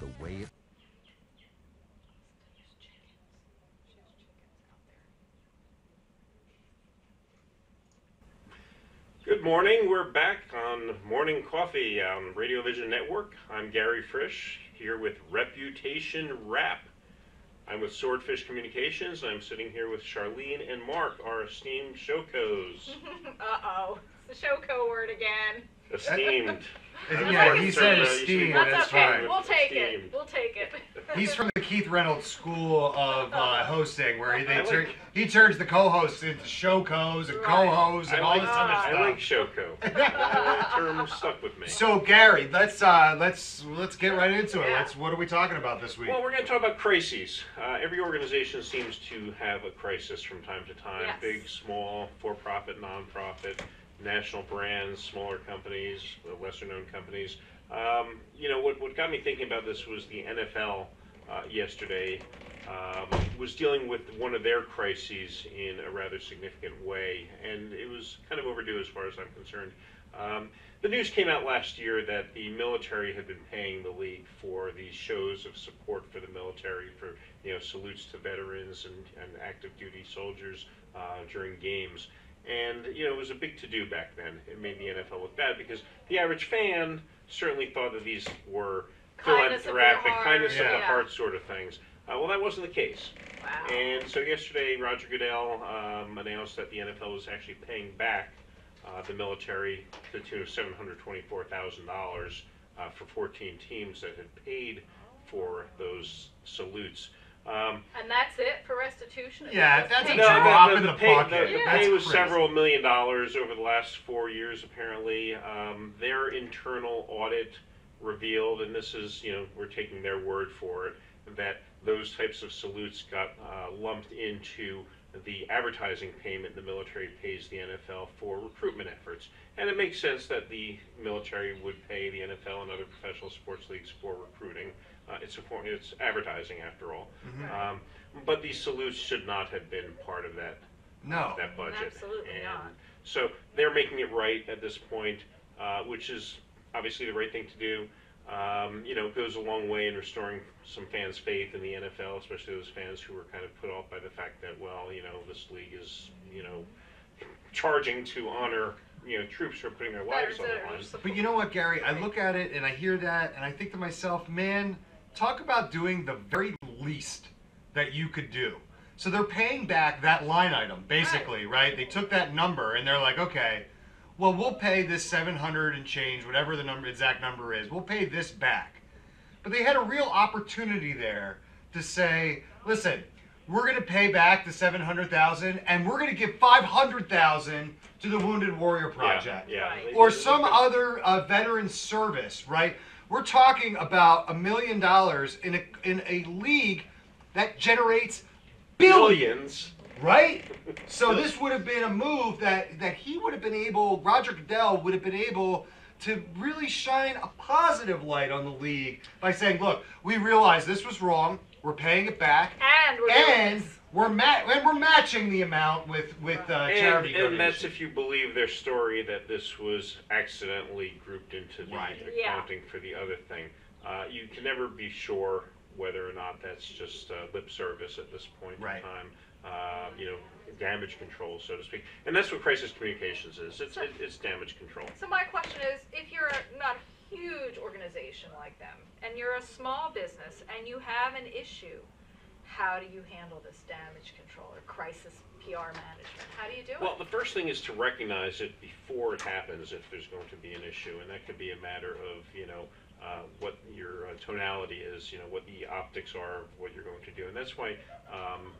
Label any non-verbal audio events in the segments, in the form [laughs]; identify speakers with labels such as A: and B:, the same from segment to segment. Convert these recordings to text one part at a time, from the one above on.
A: the way it
B: Good morning. We're back on Morning Coffee on Radio Vision Network. I'm Gary Frisch here with Reputation Rap. I'm with Swordfish Communications. I'm sitting here with Charlene and Mark, our esteemed showcos. [laughs]
C: Uh oh. It's the show co word again.
B: Esteemed.
D: Yeah, he said
B: you should be
D: esteemed,
C: That's
D: that's
C: okay.
D: fine.
C: We'll take
B: Esteemed.
C: it. We'll take it.
D: He's from the Keith Reynolds School of uh, hosting, where he, they
B: I
D: tur-
B: like-
D: he turns the co-hosts into showcos and
C: Right.
D: co-hosts and
B: I
D: all
B: like,
D: this other stuff.
B: I like showco. [laughs] that term stuck with me.
D: So Gary, let's uh, let's let's get right into it.
C: Yeah.
D: Let's what are we talking about this week?
B: Well, we're going to talk about crises. Uh, every organization seems to have a crisis from time to time.
C: Yes.
B: Big, small, for-profit, non-profit, national brands, smaller companies, uh, lesser-known companies. Um, you know, what, what got me thinking about this was the NFL uh, yesterday um, was dealing with one of their crises in a rather significant way, and it was kind of overdue as far as I'm concerned. Um, the news came out last year that the military had been paying the league for these shows of support for the military, for you know salutes to veterans and, and active duty soldiers uh, during games. And you know it was a big to-do back then. It made the NFL look bad because the average fan certainly thought that these were
C: Kindness of their
B: philanthropic,
C: heart,
B: kindness of the heart sort of things. Uh, well, that wasn't the case.
C: Wow.
B: And so yesterday, Roger Goodell um, announced that the NFL was actually paying back uh, the military to the tune of $724,000 uh, for 14 teams that had paid for those salutes. Um,
C: and that's it for restitution? Is
D: Yeah,
C: that
D: that's a
C: paid
B: no,
D: drop
B: the,
D: in
B: the,
D: the
B: pay,
D: bucket.
B: The, the
D: That's
B: pay was
D: crazy.
B: several million dollars over the last four years, apparently. Um, their internal audit revealed, and this is, you know, we're taking their word for it, that those types of salutes got uh, lumped into the advertising payment the military pays the NFL for recruitment efforts. And it makes sense that the military would pay the NFL and other professional sports leagues for recruiting. Uh, it's, a form, it's advertising, after all.
D: Mhm.
B: Um, but these salutes should not have been part of that
D: no.
B: that budget.
C: Absolutely
B: and
C: not.
B: So they're making it right at this point, uh, which is obviously the right thing to do. Um, you know, it goes a long way in restoring some fans' faith in the NFL, especially those fans who were kind of put off by the fact that, well, you know, this league is, you know, charging to honor, you know, troops who are putting their lives on the line.
D: But you know what, Gary? I look at it and I hear that and I think to myself, man, talk about doing the very least that you could do. So they're paying back that line item, basically, right? They took that number and they're like, okay, well, we'll pay this 700 and change, whatever the number exact number is. We'll pay this back. But they had a real opportunity there to say, listen, we're going to pay back the 700,000 and we're going to give 500,000 to the Wounded Warrior Project
B: Yeah,
C: Right.
B: yeah.
D: or some other uh, veteran service, right? We're talking about a million dollars in a in a league that generates billions,
B: billions.
D: right? So [laughs] this would have been a move that that he would have been able, Roger Goodell would have been able to really shine a positive light on the league by saying, "Look, we realize this was wrong. We're paying it back,
C: And we're doing
D: and
C: this.
D: We're ma- and we're matching the amount with with uh,
B: And,
D: charity
B: and that's
D: donations."
B: if you believe their story that this was accidentally grouped into the
D: Right.
C: Yeah.
B: accounting for the other thing. Uh, you can never be sure whether or not that's just uh, lip service at this point
D: Right.
B: in time. Uh, you know, damage control, so to speak. And that's what crisis communications is. It's, it, it's damage control.
C: So my question is, if you're not a huge organization like them, and you're a small business, and you have an issue, how do you handle this damage control or crisis PR management? How do you do
B: Well,
C: it?
B: Well, the first thing is to recognize it before it happens if there's going to be an issue, and that could be a matter of, you know, uh, what your uh, tonality is, you know, what the optics are of what you're going to do. And that's why um,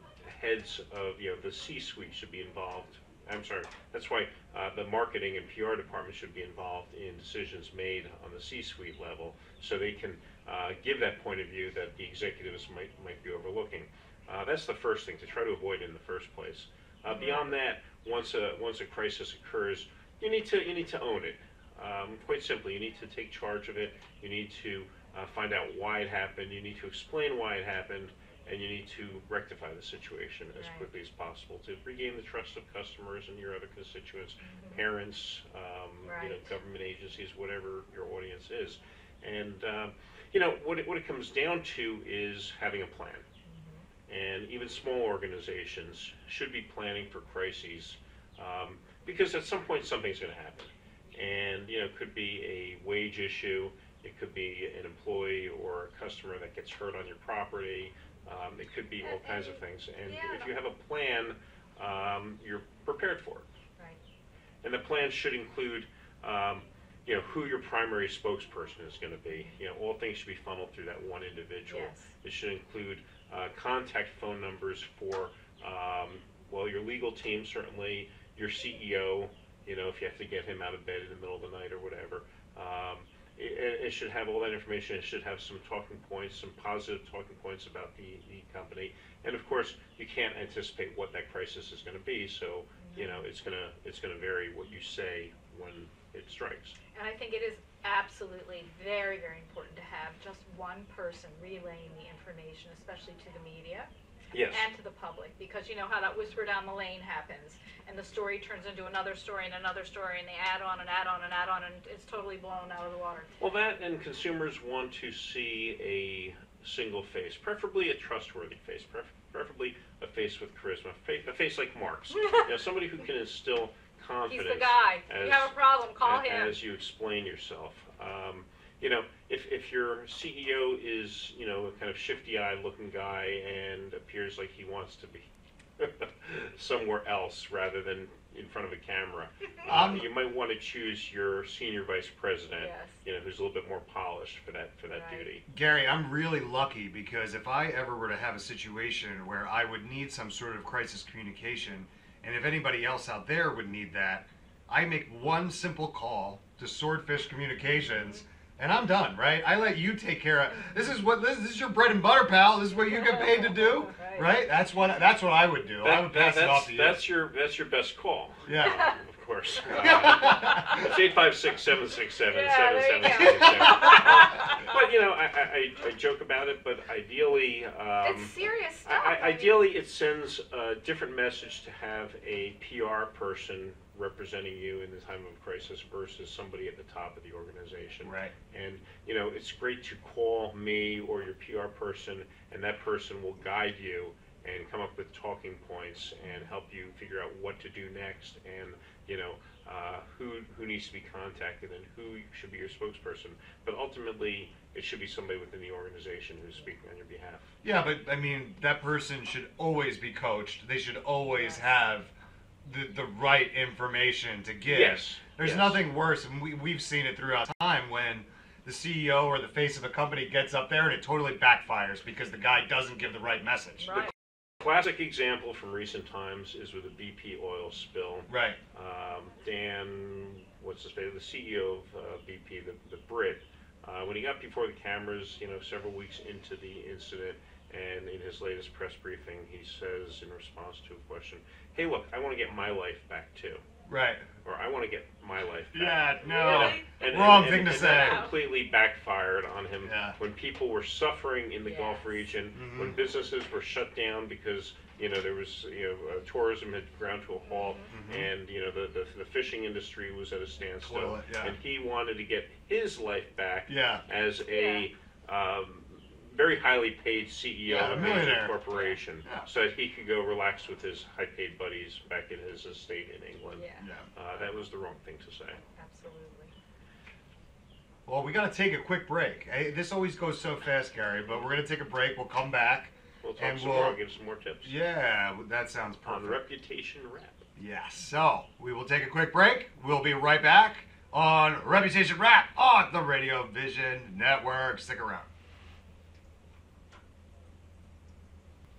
B: heads of, you know, the C-suite should be involved. I'm sorry, that's why uh, the marketing and PR department should be involved in decisions made on the C-suite level, so they can uh, give that point of view that the executives might, might be overlooking. Uh, that's the first thing to try to avoid in the first place. Uh, beyond that, once a once a crisis occurs, you need to you need to own it. Um, quite simply, you need to take charge of it. You need to uh, find out why it happened. You need to explain why it happened, and you need to rectify the situation as
C: Right.
B: quickly as possible to regain the trust of customers and your other constituents, parents, um, you know,
C: Right.
B: government agencies, whatever your audience is. And um, you know, what it, what it comes down to is having a plan. And even small organizations should be planning for crises um, because at some point something's going to happen. And, you know, it could be a wage issue, it could be an employee or a customer that gets hurt on your property, um, it could be all kinds of things. And if you have a plan, um, you're prepared for it.
C: Right.
B: And the plan should include, um, you know, who your primary spokesperson is going to be. You know, all things should be funneled through that one individual.
C: Yes.
B: It should include uh, contact phone numbers for, um, well, your legal team certainly, your CEO. You know, if you have to get him out of bed in the middle of the night or whatever. It, it it should have all that information. It should have some talking points, some positive talking points about the, the company. And of course, you can't anticipate what that crisis is going to be. So, you know, it's gonna it's gonna vary what you say when it strikes.
C: And I think it is absolutely very, very important to have just one person relaying the information, especially to the media
B: Yes.
C: and to the public, because you know how that whisper down the lane happens, and the story turns into another story and another story, and they add on and add on and add on, and it's totally blown out of the water.
B: Well, that and consumers want to see a single face, preferably a trustworthy face, pref- preferably a face with charisma, fa- a face like Mark's. [laughs] you know, somebody who can instill confidence.
C: He's the guy. You have a problem, call
B: a-
C: him.
B: As you explain yourself. Um, you know, if, if your CEO is, you know, a kind of shifty-eyed looking guy and appears like he wants to be [laughs] somewhere else rather than in front of a camera, uh,
D: Um,
B: you might want to choose your senior vice president,
C: Yes.
B: you know, who's a little bit more polished for that for that
C: Right.
B: duty.
D: Gary, I'm really lucky because if I ever were to have a situation where I would need some sort of crisis communication, and if anybody else out there would need that, I make one simple call to Swordfish Communications, and I'm done. Right? I let you take care of. This is what this, this is your bread and butter, pal. This is what you get paid to do.
C: Right.
D: Right? That's what that's what I would do. I
B: That-
D: would
B: that-
D: pass it
B: that's,
D: off to you.
B: That's your that's your best call,
D: yeah. [laughs]
B: of course. [laughs] Uh, it's eight five six seven six seven
C: Yeah,
B: seven
C: there you
B: seven
C: go.
B: six seven. But you know, I, I, I- I joke about it, but ideally, um,
C: it's serious stuff.
B: I, I,
C: I
B: ideally, it sends a different message to have a PR person representing you in the time of crisis versus somebody at the top of the organization.
D: Right.
B: And you know, it's great to call me or your PR person, and that person will guide you and come up with talking points and help you figure out what to do next, and you know, uh, who who needs to be contacted and who should be your spokesperson. But ultimately, it should be somebody within the organization who's speaking on your behalf.
D: Yeah, but I mean, that person should always be coached. They should always have the, the right information to give.
B: Yes.
D: There's
B: yes.
D: nothing worse, and we, we've seen it throughout time when the CEO or the face of a company gets up there and it totally backfires because the guy doesn't give the right message.
C: Right.
B: Classic example from recent times is with the BP oil spill.
D: Right.
B: Um, Dan, what's his name, the CEO of uh, BP, the, the Brit, uh, when he got before the cameras, you know, several weeks into the incident, and in his latest press briefing, he says in response to a question, "Hey, look, I want to get my life back too,
D: Right.
B: or I want to get my life back."
D: Yeah, no.
C: Really?
B: And,
D: Wrong
B: and-
D: thing to
B: and that
D: say.
B: completely backfired on him
D: Yeah.
B: when people were suffering in the Gulf
C: Yes.
B: region,
D: Mhm.
B: when businesses were shut down because you know there was you know uh, tourism had ground to a halt,
D: Mhm.
B: and you know the, the the fishing industry was at a standstill,
D: Toilet, yeah.
B: and he wanted to get his life back
D: Yeah.
B: as a um, very highly paid CEO
D: Yeah,
B: of a major
D: millionaire.
B: corporation,
D: Yeah.
B: so that he could go relax with his high-paid buddies back in his estate in England.
C: Yeah,
D: Yeah.
B: Uh, that was the wrong thing to say.
C: absolutely.
D: Well, we got to take a quick break. Hey, this always goes so fast, Gary, but we're going to take a break. We'll come back.
B: We'll talk
D: And
B: some
D: we'll-
B: more. I'll give some more tips.
D: Yeah, that sounds
B: On
D: perfect.
B: reputation rap.
D: Yes. So we will take a quick break. We'll be right back on Reputation Rap on the Radio Vision Network. Stick around.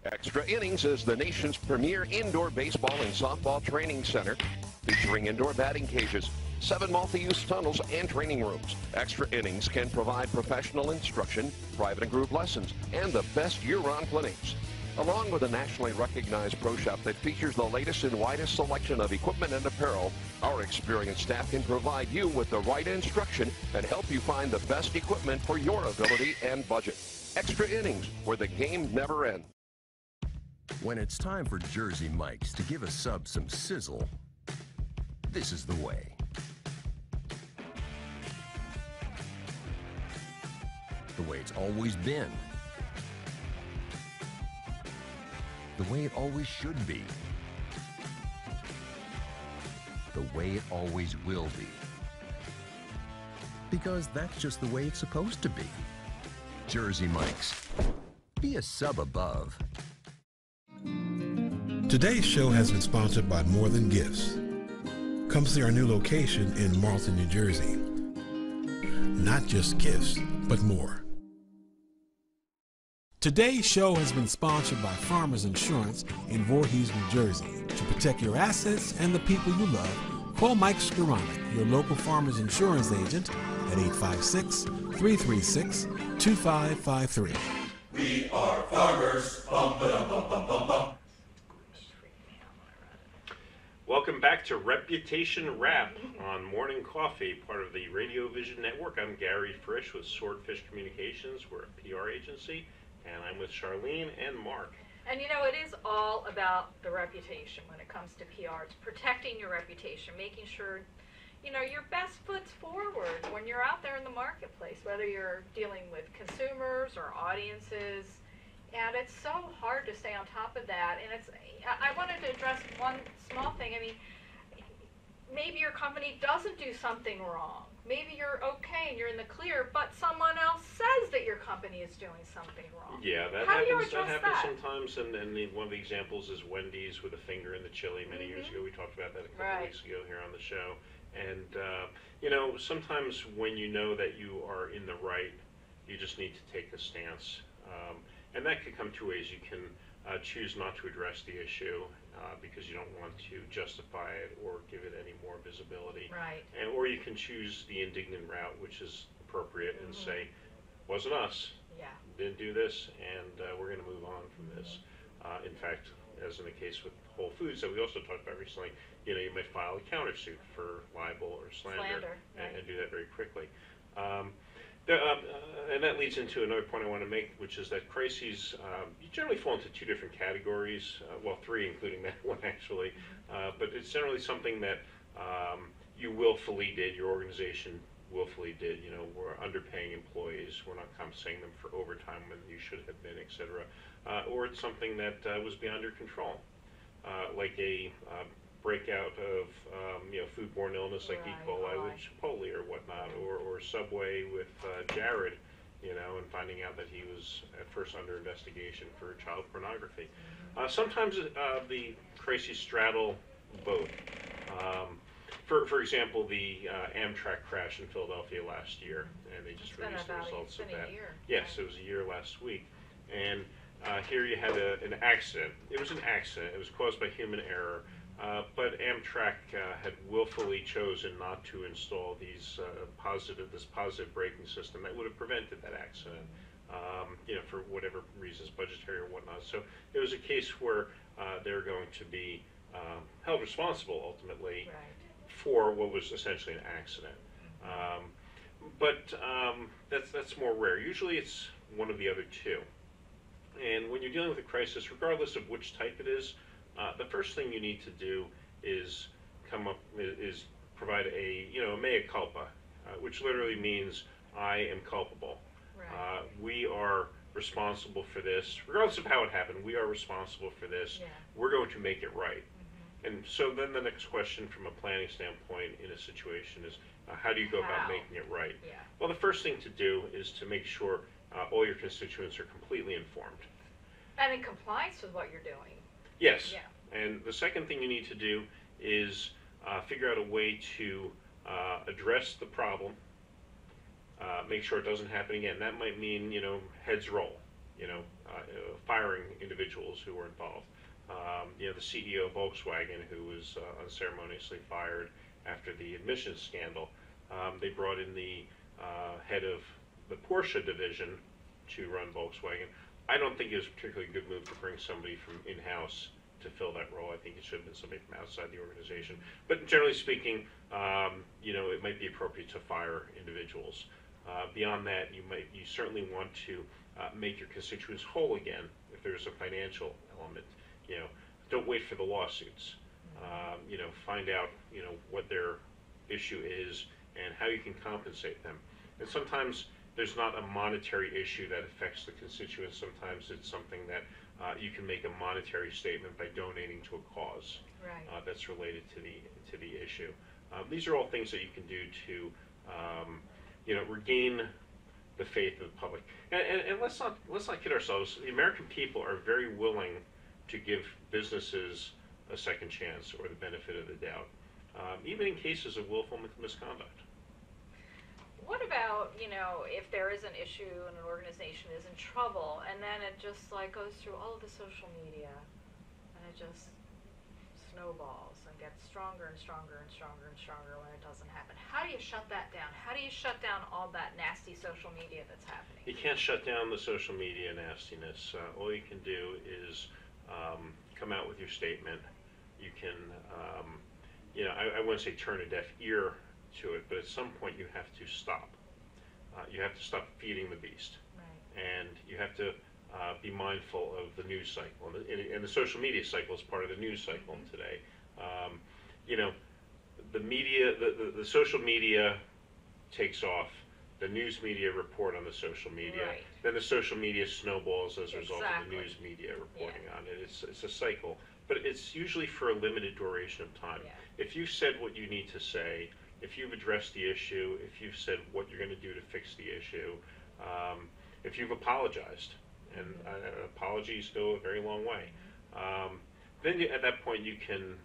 A: Extra Innings is the nation's premier indoor baseball and softball training center, featuring indoor batting cages, seven multi-use tunnels, and training rooms. Extra Innings can provide professional instruction, private and group lessons, and the best year-round clinics. Along with a nationally recognized pro shop that features the latest and widest selection of equipment and apparel, our experienced staff can provide you with the right instruction and help you find the best equipment for your ability and budget. Extra Innings, where the game never ends.
E: When it's time for Jersey Mike's to give a sub some sizzle, this is the way. the way it's always been. The way it always should be. The way it always will be. Because that's just the way it's supposed to be. Jersey Mike's. Be a sub above.
F: Today's show has been sponsored by More Than Gifts. Come see our new location in Marlton, New Jersey. Not just gifts, but more. Today's show has been sponsored by Farmers Insurance in Voorhees, New Jersey. To protect your assets and the people you love, call Mike Skoranek, your local Farmers Insurance agent, at 856 336 2553.
G: We are farmers. Bum, bum, bum, bum, bum.
B: Welcome back to Reputation Rap on Morning Coffee, part of the Radio Vision Network. I'm Gary Frisch with Swordfish Communications. We're a PR agency, and I'm with Charlene and Mark.
C: And you know, it is all about the reputation when it comes to PR. It's protecting your reputation, making sure, you know, your best foot's forward when you're out there in the marketplace, whether you're dealing with consumers or audiences. And it's so hard to stay on top of that. And it's, I wanted to address one small thing. I mean, maybe your company doesn't do something wrong. Maybe you're okay and you're in the clear, but someone else says that your company is doing something wrong.
B: Yeah, that
C: How
B: happens. That happens
C: that?
B: sometimes, and, and the, one of the examples is Wendy's with a finger in the chili. Many years ago, we talked about that a couple
C: Mm-hmm. Right.
B: of weeks ago here on the show. And uh, you know, sometimes when you know that you are in the right, you just need to take a stance, um, and that could come two ways. You can uh, choose not to address the issue uh, because you don't want to justify it or give it any more visibility.
C: Right.
B: And, or you can choose the indignant route, which is appropriate, and say, wasn't us,
C: Yeah.
B: didn't do this, and uh, we're going to move on from this. Uh, in fact, as in the case with Whole Foods that we also talked about recently, you know, you might file a countersuit for libel or slander,
C: Slander,
B: and,
C: right.
B: and do that very quickly. Um, there, um, uh, and that leads into another point I want to make, which is that crises um, you generally fall into two different categories. Uh, well, three, including [laughs] that one actually. Uh, but it's generally something that um, you willfully did, your organization willfully did. You know, we're underpaying employees, we're not compensating them for overtime when you should have been, et cetera. Uh, or it's something that uh, was beyond your control, uh, like a uh, breakout of um, you know foodborne illness like E. Coli
C: right.
B: with Chipotle or whatnot, or, or Subway with uh, Jared, you know, and finding out that he was at first under investigation for child pornography. Uh, sometimes uh, the crises straddle both. Um, for, for example, the uh, Amtrak crash in Philadelphia last year, and they just
C: It's
B: released the results of that.
C: year,
B: Yes, it was a year last week, and uh, here you had a, an accident. It was an accident. It was caused by human error, uh, but Amtrak uh, had willfully chosen not to install these uh, positive this positive braking system that would have prevented that accident. Um, you know, for whatever reasons, budgetary or whatnot. So it was a case where uh, they're going to be um, held responsible ultimately
C: Right.
B: for what was essentially an accident. Um, but um, that's that's more rare. Usually, it's one of the other two. And when you're dealing with a crisis, regardless of which type it is, uh, the first thing you need to do is come up is provide a you know a mea culpa, uh, which literally means I am culpable.
C: Right.
B: Uh, we are responsible for this, regardless of how it happened. We are responsible for this.
C: Yeah.
B: We're going to make it right. And so then the next question, from a planning standpoint, in a situation is, uh, how do you go about making it right?
C: Yeah.
B: Well, the first thing to do is to make sure uh, all your constituents are completely informed.
C: And in compliance with what you're doing.
B: Yes.
C: Yeah.
B: And the second thing you need to do is uh, figure out a way to uh, address the problem, uh, make sure it doesn't happen again. That might mean, you know, heads roll, you know, uh, firing individuals who were involved. Um, you know, the CEO of Volkswagen, who was uh, unceremoniously fired after the emissions scandal, um, they brought in the uh, head of the Porsche division to run Volkswagen. I don't think it was a particularly good move to bring somebody from in-house to fill that role. I think it should have been somebody from outside the organization. But generally speaking, um, you know, it might be appropriate to fire individuals. Uh, beyond that, you might you certainly want to uh, make your constituents whole again if there's a financial element. You know, don't wait for the lawsuits. Um, you know, find out you know what their issue is and how you can compensate them. And sometimes there's not a monetary issue that affects the constituents. Sometimes it's something that uh, you can make a monetary statement by donating to a cause
C: Right.
B: uh, that's related to the to the issue. Um, these are all things that you can do to, um, you know, regain the faith of the public. And, and, and let's not let's not kid ourselves. The American people are very willing to give businesses a second chance or the benefit of the doubt, um, even in cases of willful misconduct.
C: What about, you know, if there is an issue and an organization is in trouble and then it just like goes through all the social media and it just snowballs and gets stronger and stronger and stronger and stronger when it doesn't happen. How do you shut that down? How do you shut down all that nasty social media that's happening?
B: You can't shut down the social media nastiness. Uh, all you can do is um, come out with your statement. You can, um, you know, I, I wouldn't say turn a deaf ear to it, but at some point you have to stop. Uh, you have to stop feeding the beast,
C: Right.
B: and you have to uh, be mindful of the news cycle. And the, and- the social media cycle is part of the news cycle today. Um, you know, the media, the, the, the social media takes off. The news media report on the social media.
C: Right.
B: Then the social media snowballs as a result of the news media reporting on it. It's, it's a cycle, but it's usually for a limited duration of time.
C: Yeah.
B: If you said what you need to say, if you've addressed the issue, if you've said what you're going to do to fix the issue, um, if you've apologized, and uh, apologies go a very long way, um, then you, at that point you can,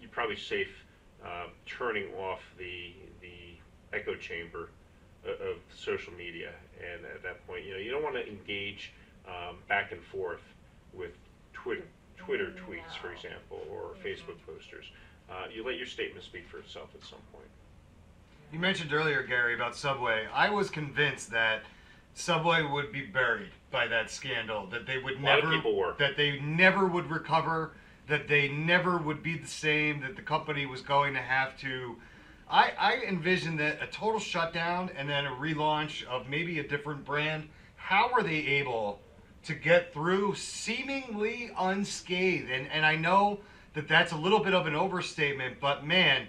B: you're probably safe uh, turning off the the echo chamber of, of social media, and at that point, you know, you don't want to engage um, back and forth with Twitter, Twitter tweets, for example, or Facebook posters. Uh, you let your statement speak for itself at some point.
D: You mentioned earlier, Gary, about Subway. I was convinced that Subway would be buried by that scandal, that they would
B: A lot of
D: never, that they never would recover, that they never would be the same, that the company was going to have to. I, I envisioned that a total shutdown and then a relaunch of maybe a different brand. How were they able to get through seemingly unscathed? And, and I know that that's a little bit of an overstatement, but man,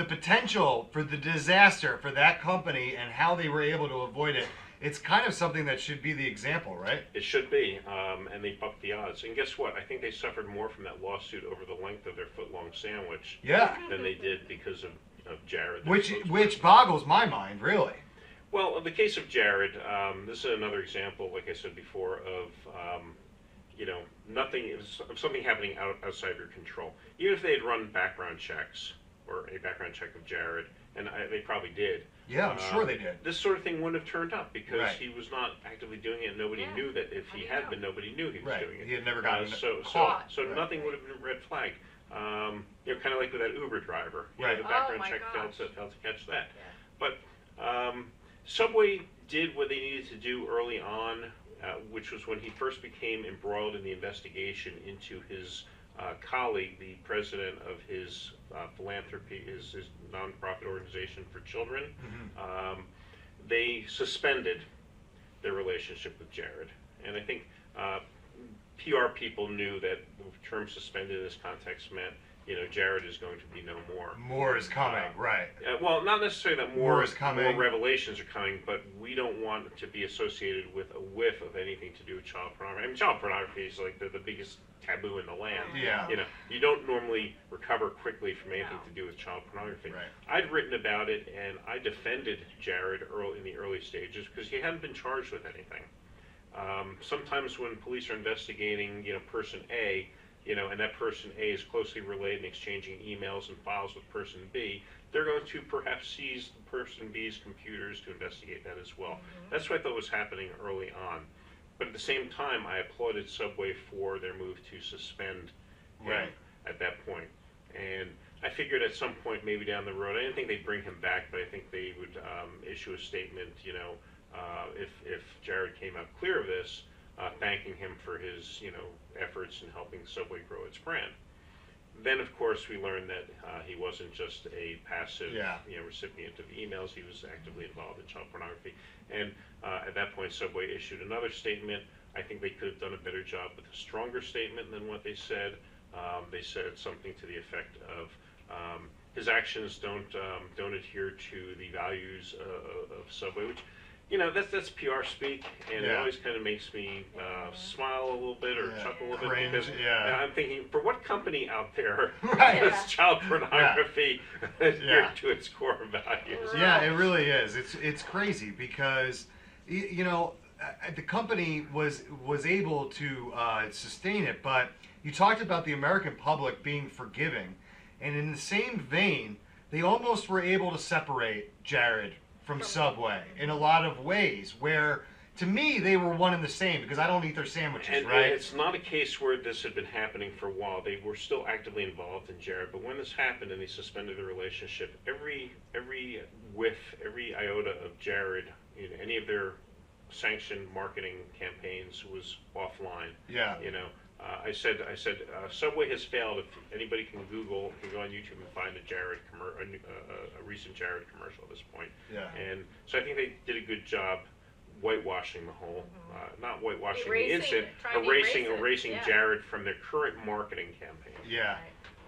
D: the potential for the disaster for that company and how they were able to avoid it, it's kind of something that should be the example, right?
B: It should be, um, and they bucked the odds. And guess what? I think they suffered more from that lawsuit over the length of their foot-long sandwich
D: Yeah.
B: than they did because of, of Jared.
D: Which which boggles my mind, really.
B: Well, in the case of Jared, um, this is another example, like I said before, of um, you know nothing is of something happening out, outside your control. Even if they had run background checks or a background check of Jared, and I, they probably did.
D: Yeah, I'm
B: uh,
D: sure they did.
B: This sort of thing wouldn't have turned up because
D: Right.
B: he was not actively doing it. and Nobody
C: Yeah.
B: knew that if
C: How
B: he
C: you
B: had
C: know?
B: been, nobody knew he was
D: Right.
B: doing it.
D: He had never
B: Uh,
D: gotten
B: so
D: caught.
B: so so
D: Right.
B: nothing would have been a red flag. Um, you know, kind of like with that Uber driver. You know,
D: Right.
B: the
C: Oh
B: background
C: my
B: check failed
C: gosh.
B: to, failed to catch that.
C: Yeah.
B: But um, Subway did what they needed to do early on, uh, which was when he first became embroiled in the investigation into his uh, colleague, the president of his uh, philanthropy, his, his nonprofit organization for children. Um, they suspended their relationship with Jared, and I think uh, PR people knew that the term suspended in this context meant, you know, Jared is going to be no more.
D: More is coming,
B: Uh,
D: right?
B: Uh, well, not necessarily that more,
D: More is coming.
B: more revelations are coming, but we don't want to be associated with a whiff of anything to do with child pornography. I mean, child pornography is like the, the biggest taboo in the land.
D: Yeah.
B: You know, you don't normally recover quickly from anything
C: No.
B: to do with child pornography.
D: Right.
B: I'd written about it, and I defended Jared early in the early stages because he hadn't been charged with anything. Um, sometimes when police are investigating, you know, person A, you know, and that person A is closely related and exchanging emails and files with person B, they're going to perhaps seize the person B's computers to investigate that as well. That's what I thought was happening early on. But at the same time, I applauded Subway for their move to suspend him
D: Right.
B: at that point. And I figured at some point, maybe down the road, I didn't think they'd bring him back, but I think they would um, issue a statement, you know, uh, if, if Jared came out clear of this, uh, thanking him for his, you know, efforts in helping Subway grow its brand. Then, of course, we learned that uh, he wasn't just a passive,
D: Yeah.
B: you know, recipient of emails. He was actively involved in child pornography. And uh, at that point, Subway issued another statement. I think they could have done a better job with a stronger statement than what they said. Um, they said something to the effect of um, his actions don't um, don't adhere to the values uh, of Subway, which you know, that's that's PR speak, and it
D: Yeah.
B: always kind of makes me uh, smile a little bit or
D: Yeah.
B: chuckle a little
D: Cringe,
B: bit because
D: yeah.
B: I'm thinking, for what company out there [laughs] [laughs]
D: Right.
B: is child pornography [laughs] adhered
D: Yeah.
B: to its core values?
D: Yeah, it really is. It's it's crazy because y- you know uh, the company was was able to uh, sustain it, but you talked about the American public being forgiving, and in the same vein, they almost were able to separate Jared from Subway in a lot of ways. Where to me they were one and the same because I don't eat their sandwiches,
B: And, and
D: right?
B: it's not a case where this had been happening for a while. They were still actively involved in Jared, but when this happened and they suspended the relationship, every every whiff, every iota of Jared, in any of their sanctioned marketing campaigns was offline.
D: Yeah.
B: You know, uh, I said I said uh, Subway has failed. If anybody can Google, can go on YouTube and find a Jared commer- a, new- uh, a recent Jared commercial at this point.
D: Yeah.
B: And so I think they did a good job whitewashing the whole, uh, not whitewashing
C: Erasing-
B: the incident,
C: trying to
B: erasing
C: erase it,
B: erasing
C: yeah.
B: Jared from their current marketing campaign.
D: yeah.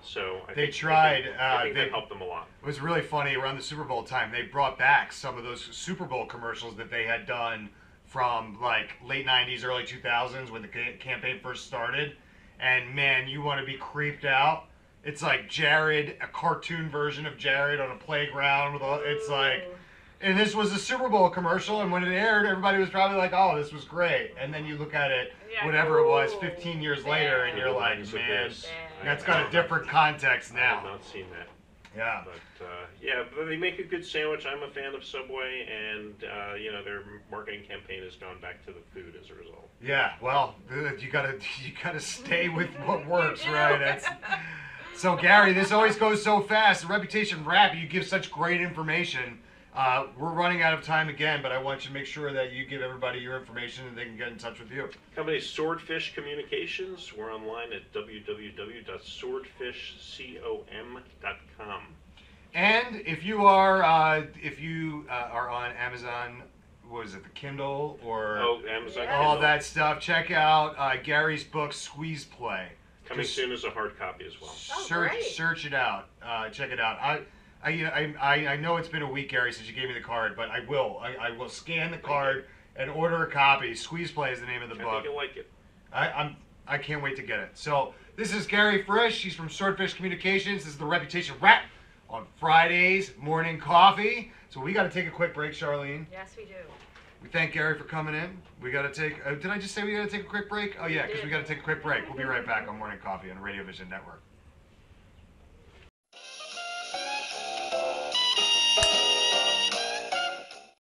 B: So I
D: They
B: think,
D: tried,
B: I think,
D: uh,
B: I think
D: they-
B: that helped them a lot.
D: It was really funny around the Super Bowl time. They brought back some of those Super Bowl commercials that they had done from like late 90s, early 2000s when the campaign first started. And man, you want to be creeped out. It's like Jared, a cartoon version of Jared on a playground with all, it's like, and this was a Super Bowl commercial. And when it aired, everybody was probably like, oh, this was great. And then you look at it,
C: Yeah.
D: whatever it was, 15 years later, and you're like, man,
B: this.
D: That's got a different context now."
B: I have
D: now.
B: not seen that.
D: Yeah.
B: But uh, yeah, but they make a good sandwich. I'm a fan of Subway, and uh, you know their marketing campaign has gone back to the food as a result.
D: Yeah, well, you gotta [laughs] you gotta stay with what [laughs] works, right? That's, so Gary, this always goes so fast. The reputation rap, you give such great information. Uh, we're running out of time again, but I want you to make sure that you give everybody your information and they can get in touch with you.
B: Company Swordfish Communications. We're online at www.swordfishcom.com.
D: And if you are uh, if you uh, are on Amazon, was it, the Kindle or
B: Oh, Amazon.
C: Yeah.
D: all
B: Kindle.
D: that stuff, check out uh, Gary's book Squeeze Play.
B: coming
D: Just-
B: soon as a hard copy as well.
C: Oh,
D: search
C: great.
D: search it out. Uh, check it out. I, I, you know, I, I, I know it's been a week, Gary, since you gave me the card, but I will. I, I will scan the card and order a copy. Squeeze Play is the name of the
B: I
D: book.
B: think you'll like it.
D: I, I'm I can't wait to get it. So this is Gary Frisch. He's from Swordfish Communications. This is the Reputation Rap on Fridays morning coffee. So we got to take a quick break, Charlene.
C: Yes, we do.
D: We thank Gary for coming in. We got to take. Uh, did I just say we got to take a quick break? Oh yeah, because we got to take a quick break. We'll be right back on Morning Coffee on the Radio Vision Network.